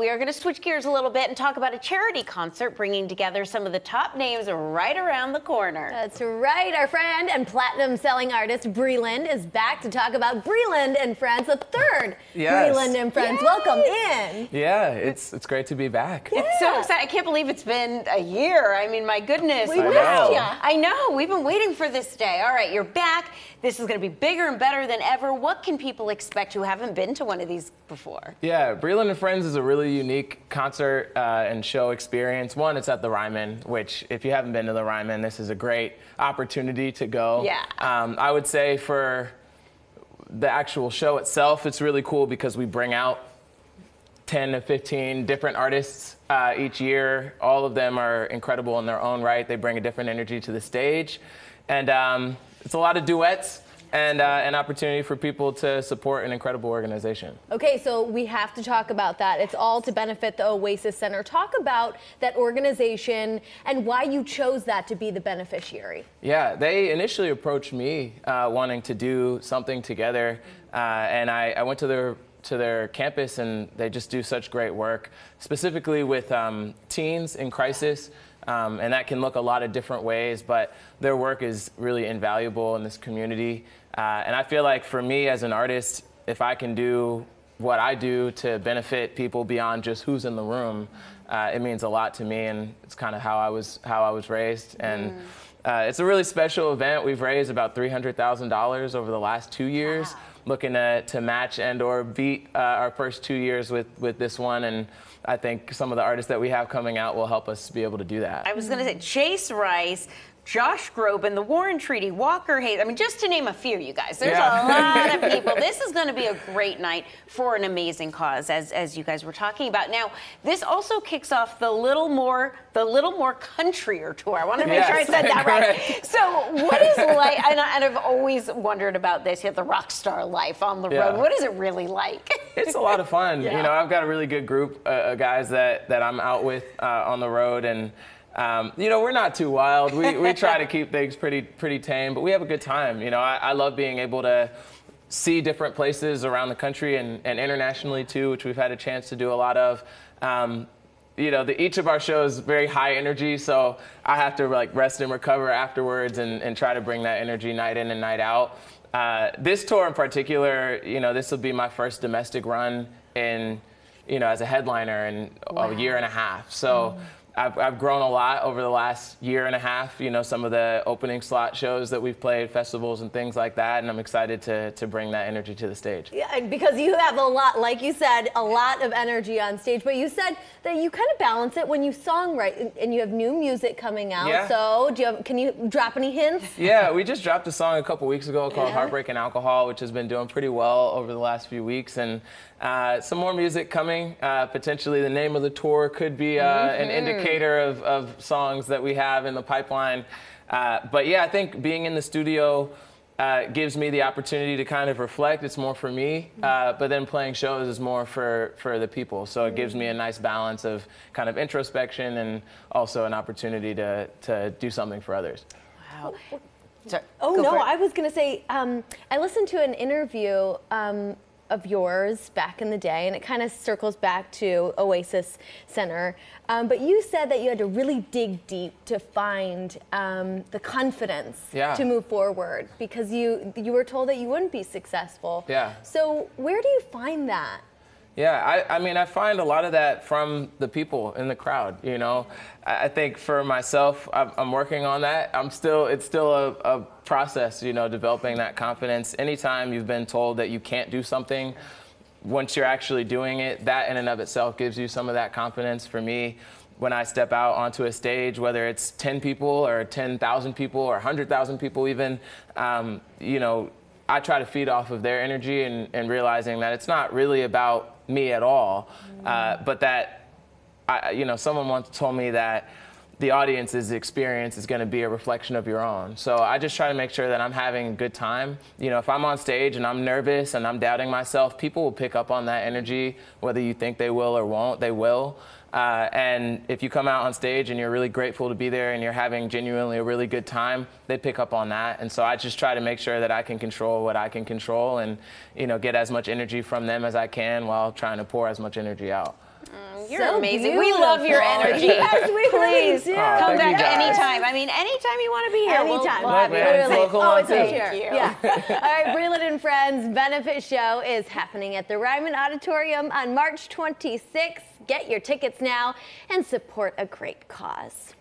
we are going to switch gears a little bit and talk about a charity concert bringing together some of the top names right around the corner. That's right. Our friend and platinum selling artist Breland is back to talk about Breland and Friends, the third Yes. Breland and Friends. Welcome in. Yeah, it's it's great to be back. It's so exciting. I can't believe it's been a year. I mean, my goodness. We I missed know. ya. I know. We've been waiting for this day. All right, you're back. This is going to be bigger and better than ever. What can people expect who haven't been to one of these before? Yeah, Breland and Friends is a really unique concert uh, and show experience. One, it's at the Ryman, which if you haven't been to the Ryman, this is a great opportunity to go. Yeah. Um, I would say for the actual show itself, it's really cool because we bring out 10 to 15 different artists uh, each year. All of them are incredible in their own right. They bring a different energy to the stage. And um, it's a lot of duets and uh, an opportunity for people to support an incredible organization. Okay, so we have to talk about that. It's all to benefit the Oasis Center. Talk about that organization and why you chose that to be the beneficiary. Yeah, they initially approached me uh, wanting to do something together, uh, and I, I went to their to their campus, and they just do such great work, specifically with um, teens in crisis. Um, and that can look a lot of different ways, but their work is really invaluable in this community. Uh, and I feel like for me as an artist, if I can do what I do to benefit people beyond just who's in the room, uh, it means a lot to me, and it's kind of how I was how I was raised. And uh, it's a really special event. We've raised about three hundred thousand dollars over the last two years, looking to, to match and or beat uh, our first two years with with this one. And I think some of the artists that we have coming out will help us be able to do that. I was going to say Chase Rice, Josh Groban, the War and Treaty, Walker Hayes. I mean, just to name a few, you guys. There's Yeah. a lot of people. This is going to be a great night for an amazing cause, as as you guys were talking about. Now, this also kicks off the little more the little more countryer tour. I want to make sure I said that right. So, what is like? And, I, I've always wondered about this. You have the rock star life on the Yeah. road. What is it really like? it's a lot of fun. Yeah. You know, I've got a really good group uh, of guys that, that I'm out with uh, on the road, and um, you know, we're not too wild. We, we try to keep things pretty pretty tame, but we have a good time. You know, I, I love being able to see different places around the country and, and internationally too, which we've had a chance to do a lot of. Um, you know, the, each of our shows very high energy, so I have to like rest and recover afterwards and, and try to bring that energy night in and night out. Uh, this tour in particular, you know, this will be my first domestic run in, you know, as a headliner in a year and a half. So I've, I've grown a lot over the last year and a half. You know, some of the opening slot shows that we've played, festivals and things like that, and I'm excited to, to bring that energy to the stage. Yeah, and because you have a lot, like you said, a lot of energy on stage. But you said that you kind of balance it when you songwrite, and- and you have new music coming out. Yeah. So, do you have, can you drop any hints? Yeah, we just dropped a song a couple weeks ago called Yeah. Heartbreak and Alcohol, which has been doing pretty well over the last few weeks. And uh, some more music coming. Uh, potentially, the name of the tour could be uh, an indicator of, of songs that we have in the pipeline. Uh, but yeah, I think being in the studio uh, gives me the opportunity to kind of reflect. It's more for me, uh, but then playing shows is more for, for the people. So it gives me a nice balance of kind of introspection and also an opportunity to, to do something for others. Wow. Sorry, Oh go no. I was gonna say um, I listened to an interview um, of yours back in the day, and it kind of circles back to Oasis Center. Um, but you said that you had to really dig deep to find um, the confidence Yeah. to move forward because you you were told that you wouldn't be successful. Yeah. So where do you find that? Yeah, I, I mean, I find a lot of that from the people in the crowd. You know, I, I think for myself, I'm, I'm working on that. I'm still, it's still a, a process. You know, developing that confidence. Anytime you've been told that you can't do something, once you're actually doing it, that in and of itself gives you some of that confidence. For me, when I step out onto a stage, whether it's 10 people or 10,000 people or 100,000 people, even, um, you know, I try to feed off of their energy and, and realizing that it's not really about me at all, uh, but that, I, you know, someone once told me that the audience's experience is going to be a reflection of your own. So I just try to make sure that I'm having a good time. You know, if I'm on stage and I'm nervous and I'm doubting myself, people will pick up on that energy, whether you think they will or won't, they will. Uh, and if you come out on stage and you're really grateful to be there and you're having genuinely a really good time, they pick up on that. And so I just try to make sure that I can control what I can control and, you know, get as much energy from them as I can while trying to pour as much energy out. Mm, you're So amazing. We love your energy. Yes, we really Please do. Aw, come back guys. anytime. I mean, anytime you want to be here. we'll- Anytime. we'll have Look, you. Literally. local Oh, one, it's too. here. Thank you. Yeah. All right, Breland and Friends Benefit Show is happening at the Ryman Auditorium on March 26th. Get your tickets now and support a great cause.